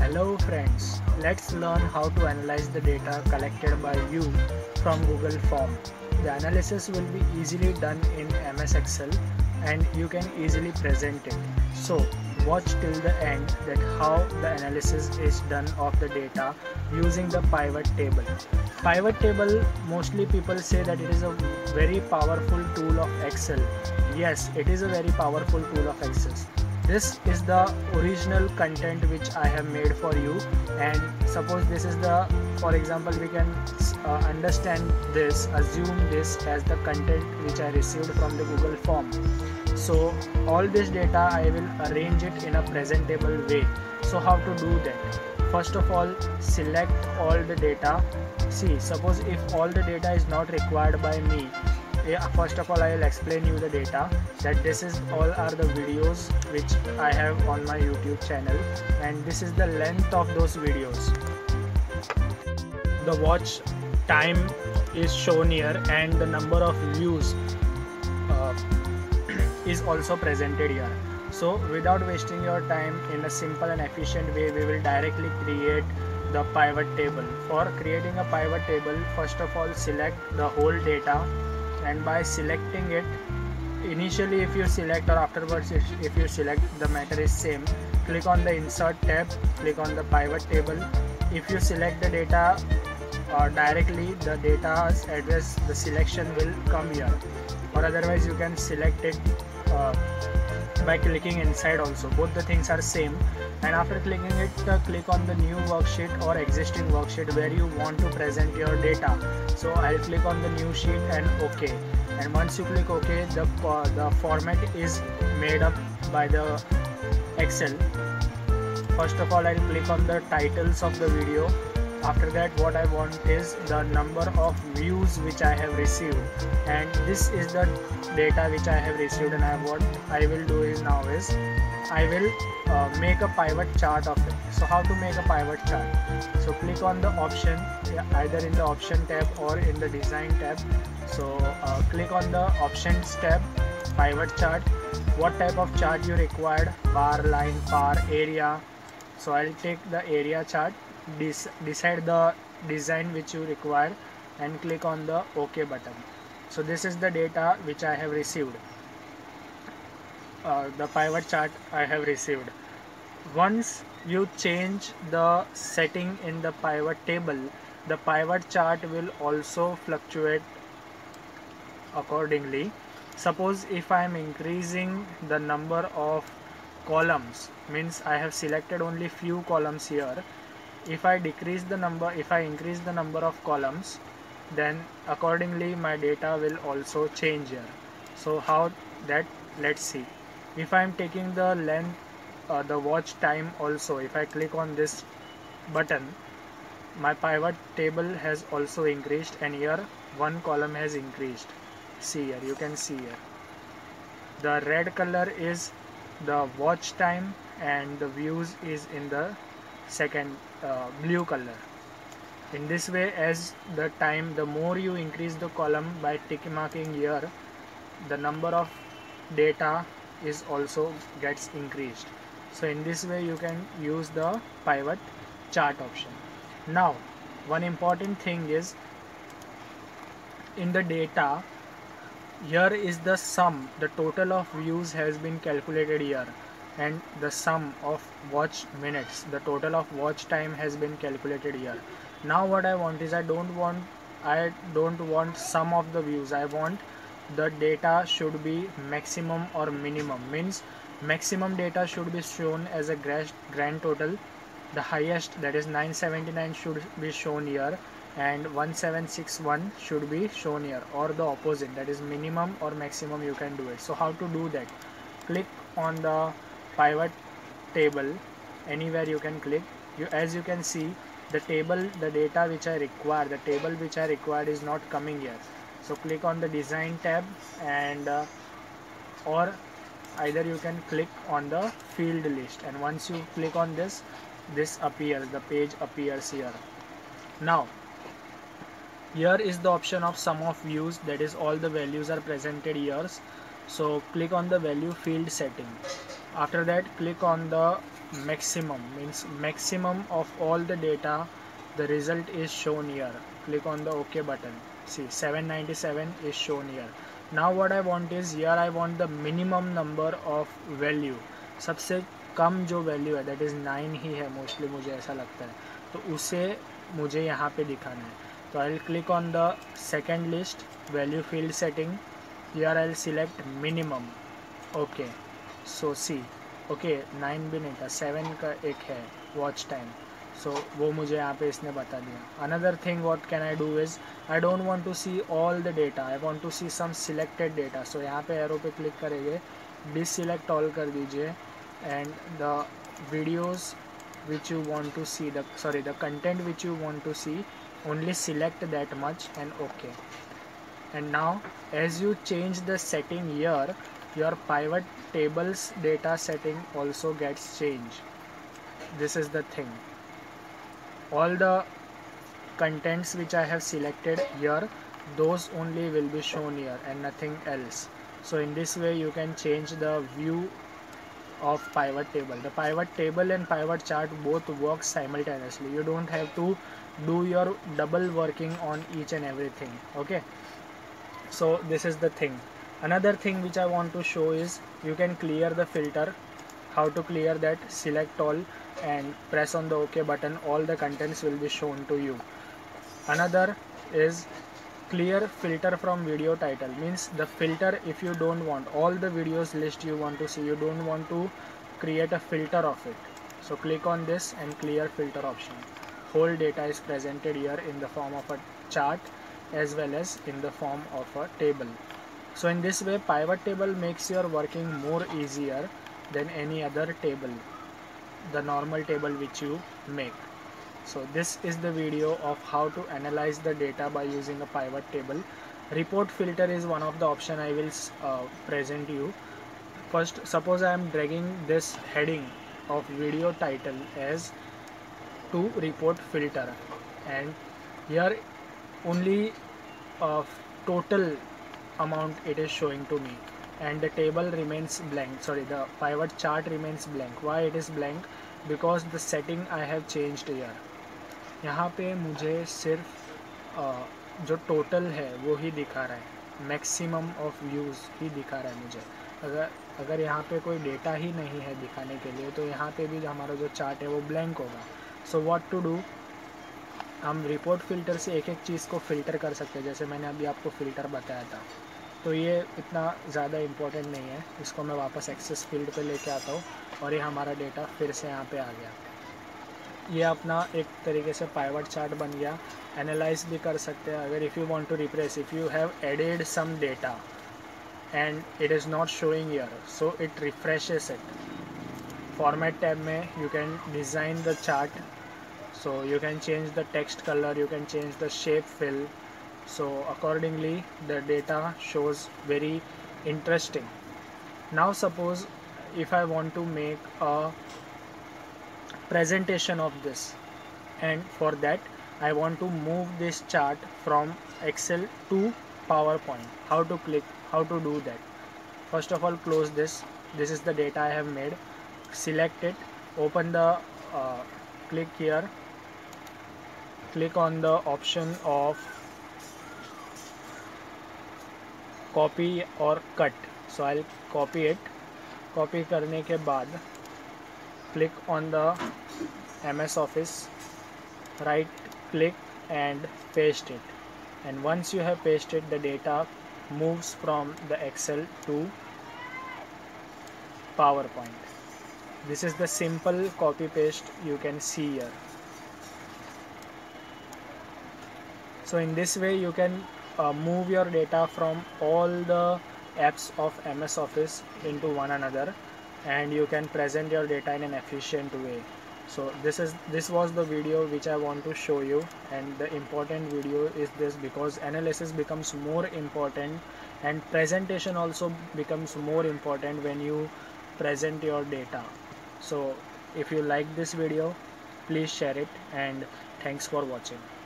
Hello friends, let's learn how to analyze the data collected by you from Google Form. The analysis will be easily done in MS Excel and you can easily present it. So watch till the end that how the analysis is done of the data using the pivot table. Pivot table mostly people say that it is a very powerful tool of Excel. Yes, it is a very powerful tool of Excel this is the original content which I have made for you. And suppose this is the for example we can uh, understand this assume this as the content which I received from the Google form. So all this data I will arrange it in a presentable way. So how to do that? First of all select all the data. See suppose if all the data is not required by me first of all I will explain you the data that this is all are the videos which I have on my YouTube channel and this is the length of those videos. The watch time is shown here and the number of views uh, is also presented here. So without wasting your time in a simple and efficient way we will directly create the pivot table. For creating a pivot table first of all select the whole data and by selecting it initially if you select or afterwards if, you select the matter is same. Click on the insert tab click on the pivot table. If you select the data uh, directly the data address the selection will come here. Or otherwise you can select it uh, by clicking inside also. Both the things are same. And after clicking it uh, click on the new worksheet or existing worksheet where you want to present your data. So i'll click on the new sheet and ok. And once you click ok the uh, the format is made up by the excel. First of all i'll click on the titles of the video after that what I want is the number of views which I have received. And this is the data which I have received and I what I will do is now is I will uh, make a pivot chart of it. So how to make a pivot chart? So click on the option either in the option tab or in the design tab. So uh, click on the options tab pivot chart. What type of chart you required? Bar line bar area. So I'll take the area chart decide the design which you require and click on the ok button. So this is the data which I have received. Uh, the pivot chart I have received. Once you change the setting in the pivot table the pivot chart will also fluctuate accordingly. Suppose if I am increasing the number of columns means I have selected only few columns here if I decrease the number if I increase the number of columns then accordingly my data will also change here. So how that let's see. If I am taking the length uh, the watch time also if I click on this button my pivot table has also increased and here one column has increased. See here you can see here. The red color is the watch time and the views is in the second uh, blue color. In this way as the time the more you increase the column by tick marking here the number of data is also gets increased. So in this way you can use the pivot chart option. Now one important thing is in the data here is the sum the total of views has been calculated here and the sum of watch minutes. The total of watch time has been calculated here. Now what I want is I don't want I don't want sum of the views. I want the data should be maximum or minimum. Means maximum data should be shown as a grand total. The highest that is 979 should be shown here and 1761 should be shown here or the opposite. That is minimum or maximum you can do it. So how to do that? Click on the pivot table anywhere you can click. You as you can see the table the data which I require the table which I required is not coming here. So click on the design tab and uh, or either you can click on the field list. And once you click on this this appears the page appears here. Now here is the option of sum of views. That is all the values are presented here. So click on the value field setting after that click on the maximum means maximum of all the data the result is shown here click on the ok button see 797 is shown here now what I want is here I want the minimum number of value सबसे कम जो value है that is nine ही है mostly मुझे ऐसा लगता है तो उसे मुझे यहाँ पे दिखाना है तो I click on the second list value field setting here I'll select minimum okay so see okay nine भी नहीं था सेवन का एक है वॉच टाइम सो वो मुझे यहाँ पे इसने बता दिया। Another thing what can I do is I don't want to see all the data I want to see some selected data so यहाँ पे एरो पे क्लिक करेंगे डिससिलेक्ट ऑल कर दीजिए and the videos you want to see, the, sorry, the content which you want to see, only select that much and ok and now, as you change the setting here your pivot tables data setting also gets changed. This is the thing. All the contents which I have selected here those only will be shown here and nothing else. So in this way you can change the view of pivot table. The pivot table and pivot chart both work simultaneously. You don't have to do your double working on each and everything. Okay? So this is the thing another thing which I want to show is you can clear the filter how to clear that select all and press on the ok button. All the contents will be shown to you. Another is clear filter from video title. Means the filter if you don't want all the videos list you want to see you don't want to create a filter of it. So click on this and clear filter option. Whole data is presented here in the form of a chart as well as in the form of a table. So in this way pivot table makes your working more easier than any other table, the normal table which you make. So this is the video of how to analyze the data by using a pivot table. Report filter is one of the option I will uh, present you. First suppose I am dragging this heading of video title as to report filter and here only of total amount it is showing to me. And the table remains blank. Sorry, the pivot chart remains blank. Why it is blank? Because the setting I have changed here. यहाँ पे मुझे सिर्फ़ जो total है, वो ही दिखा रहा है। मैक्सिमम ऑफ़ व्यूज़ ही दिखा रहा है मुझे। अगर अगर यहाँ पे कोई डेटा ही नहीं है दिखाने के लिए तो यहाँ पे भी हमारा जो चार्ट है, वो ब्लैंक होगा। सो व्हाट टू डू हम रिपोर्ट फ़िल्टर से एक एक चीज़ को फ़िल्टर कर सकते हैं। जैसे मैंने अभी आपको फ़िल्टर बताया था। तो ये इतना ज़्यादा इम्पोर्टेंट नहीं है। इसको मैं वापस एक्सेस फ़ील्ड पे लेके आता हूँ और ये हमारा डेटा फिर से यहाँ पे आ गया। ये अपना एक तरीके से पाइवट चार्ट बन गया। एनालाइज भी कर सकते हैं अगर if you want to refresh if you have added some data and it is not showing year so it refreshes it format tab में you can design the chart so you can change the text color, you can change the shape fill so accordingly the data shows very interesting. Now suppose if I want to make a presentation of this and for that I want to move this chart from Excel to PowerPoint. How to click how to do that? First of all close this. This is the data I have made. Select it. Open the uh, click here. Click on the option of copy और cut so I copy it copy करने के बाद click on the M S office right click and paste it and once you have paste pasted the data moves from the Excel to PowerPoint this is the simple copy paste you can see year so in this way you can uh, move your data from all the apps of MS Office into one another and you can present your data in an efficient way. So this is this was the video which I want to show you and the important video is this because analysis becomes more important and presentation also becomes more important when you present your data. So if you like this video please share it and thanks for watching